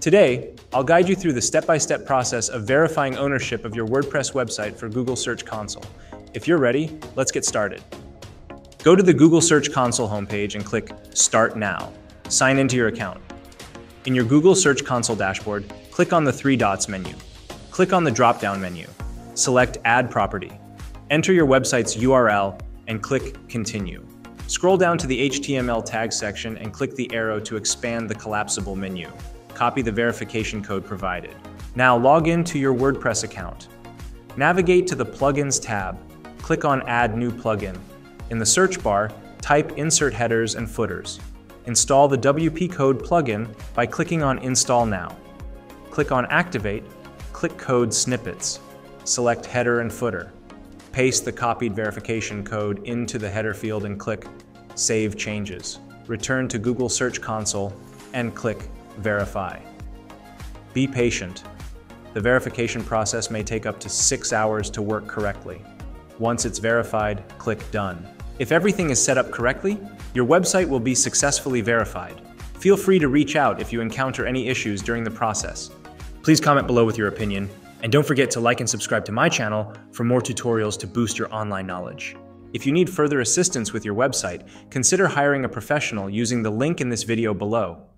Today, I'll guide you through the step-by-step process of verifying ownership of your WordPress website for Google Search Console. If you're ready, let's get started. Go to the Google Search Console homepage and click Start Now. Sign into your account. In your Google Search Console dashboard, click on the three dots menu. Click on the drop-down menu. Select Add Property. Enter your website's URL and click Continue. Scroll down to the HTML tag section and click the arrow to expand the collapsible menu. Copy the verification code provided. Now log in to your WordPress account. Navigate to the Plugins tab. Click on Add New Plugin. In the search bar, type Insert Headers and Footers. Install the WP Code plugin by clicking on Install Now. Click on Activate, click Code Snippets. Select Header and Footer. Paste the copied verification code into the header field and click Save Changes. Return to Google Search Console and click Verify. Be patient. The verification process may take up to six hours to work correctly. Once it's verified, click Done. If everything is set up correctly, your website will be successfully verified. Feel free to reach out if you encounter any issues during the process. Please comment below with your opinion, and don't forget to like and subscribe to my channel for more tutorials to boost your online knowledge. If you need further assistance with your website, consider hiring a professional using the link in this video below.